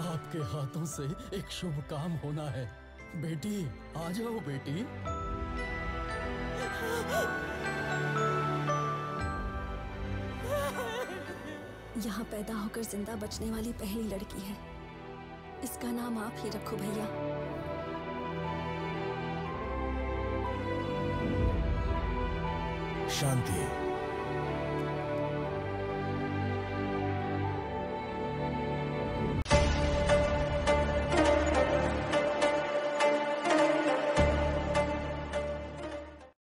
आपके हाथों से एक शुभ काम होना है। बेटी आ जाओ बेटी। यहाँ पैदा होकर ज़िंदा बचने वाली पहली लड़की है। इसका नाम आप ही रखो भैया। शांति।